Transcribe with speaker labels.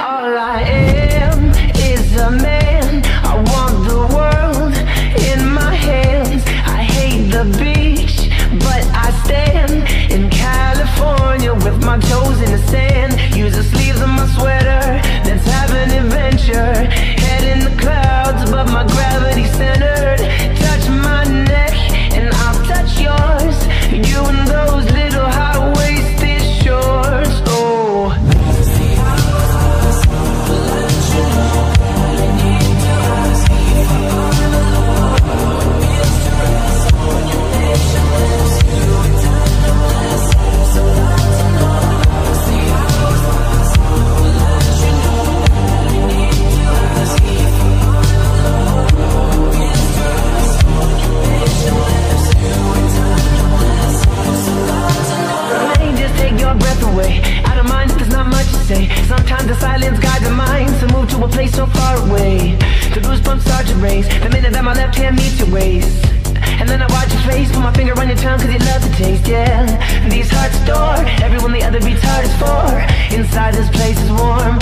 Speaker 1: All I am is a man. I want the world in my hands. I hate the beach, but I stand in California with my toes say. Sometimes the silence guides the mind to move to a place so far away. The goosebumps start to raise the minute that my left hand meets your waist. And then I watch your face, put my finger on your tongue cause you love the taste, yeah. These hearts adore everyone the other beats hard is for. Inside this place is warm.